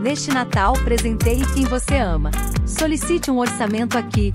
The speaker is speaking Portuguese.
Neste Natal, presenteie quem você ama. Solicite um orçamento aqui